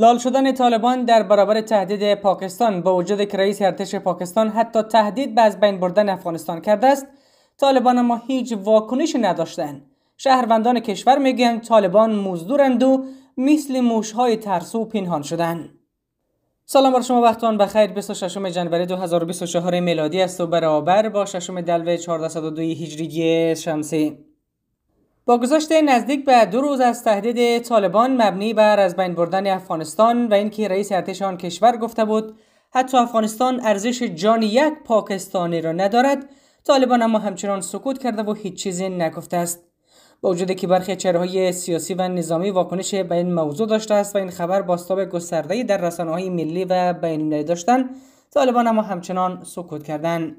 لال شدن طالبان در برابر تهدید پاکستان با وجود که رئیس ارتش پاکستان حتی تهدید به از بین بردن افغانستان کرده است طالبان ما هیچ واکنشی نداشتند شهروندان کشور میگن طالبان مزدورند و مثل موشهای ترسو پنهان شدند سلام بر شما وقتان بخیر. 26 جنوری 2024 میلادی است و برابر با ششم دلو 1402 هجری شمسی. با گذشت نزدیک به دو روز از تهدید طالبان مبنی بر از بین بردن افغانستان و اینکه رئیس ارتش آن کشور گفته بود حتی افغانستان ارزش جان یک پاکستانی را ندارد طالبان اما همچنان سکوت کرده و هیچ چیزی نگفته است. با وجود که برخی چهرههای سیاسی و نظامی واکنش به این موضوع داشته است و این خبر باستاب گسترده در رسانه های ملی و بین‌المللی داشتند طالبان اما همچنان سکوت کردند.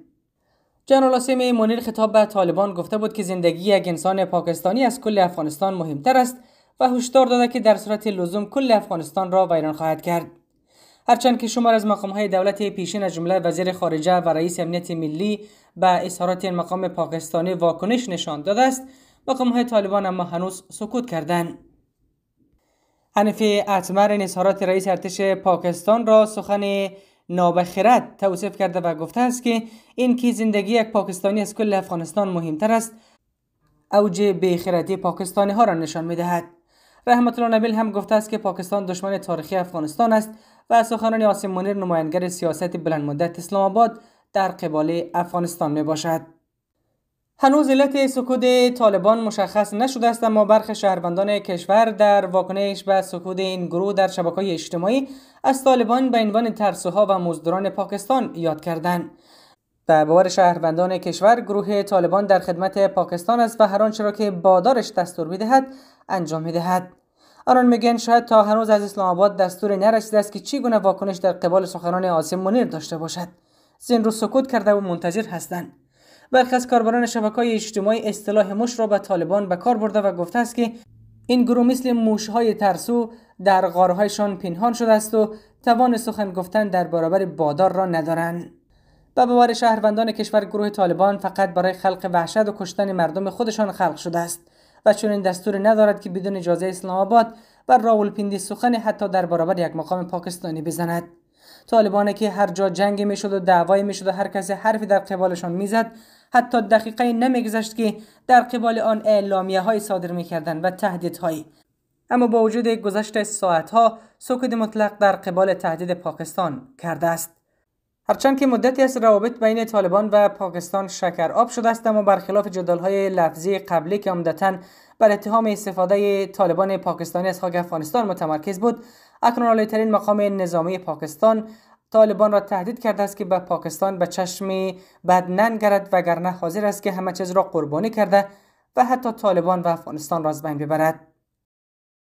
جنرال آسیم منیر خطاب به طالبان گفته بود که زندگی یک انسان پاکستانی از کل افغانستان مهمتر است و هشدار داده که در صورت لزوم کل افغانستان را ویران خواهد کرد. هرچند که شمار از مقام های دولت پیشین از جمله وزیر خارجه و رئیس امنیت ملی به اظهارات این مقام پاکستانی واکنش نشان داده است مقام های طالبان اما هنوز سکوت کردند. حنفی اتمر این اظهارات رئیس ارتش پاکستان را سخن نابخرد توصیف کرده و گفته است که این که زندگی یک پاکستانی از کل افغانستان مهمتر است اوج بیخردی پاکستانی ها را نشان می دهد. رحمت الله نبیل هم گفته است که پاکستان دشمن تاریخی افغانستان است و سخنان آسم منیر نماینگر سیاست بلند مدت اسلام آباد در قبال افغانستان می باشد. هنوز علت سکوت طالبان مشخص نشده است اما برخی شهروندان کشور در واکنش به سکوت این گروه در شبکه اجتماعی از طالبان به عنوان ترسوها و مزدوران پاکستان یاد کردند. به باور شهروندان کشور گروه طالبان در خدمت پاکستان است و هر آنچه که بادارش دستور می‌دهد انجام می‌دهد. آنان میگن شاید تا هنوز از اسلام آباد دستور نرسیده است که چی گونه واکنش در قبال سخنان عاصم منیر داشته باشد. زین رو سکوت کرده و منتظر هستند. برخی از کاربران شبکه های اجتماعی اصطلاح مش را به طالبان به کار برده و گفته است که این گروه مثل موشهای ترسو در غارهایشان پنهان شده است و توان سخن گفتن در برابر بادار را ندارند. به باور شهروندان کشور گروه طالبان فقط برای خلق وحشت و کشتن مردم خودشان خلق شده است و چون این دستور ندارد که بدون اجازه اسلام آباد و راولپیندی سخن حتی در برابر یک مقام پاکستانی بزند. طالبان که هر جا جنگ می‌شد و دعوای می‌شد و هر کسی حرفی در قبالشان می‌زد حتی دقیقه نمیگذشت که در قبال آن اعلامیه های صادر می‌کردند و تهدیدهایی. اما با وجود گذشت ساعتها سکوت مطلق در قبال تهدید پاکستان کرده است. هرچند که مدتی از روابط بین طالبان و پاکستان شکر آب شده است اما برخلاف های لفظی قبلی که عمدتا بر اتهام استفاده طالبان پاکستانی از خاک افغانستان متمرکز بود اکنون ترین مقام نظامی پاکستان طالبان را تهدید کرده است که به پاکستان به چشم بد ننگرد وگرنه حاضر است که همه چیز را قربانی کرده و حتی طالبان و افغانستان را از بین ببرد.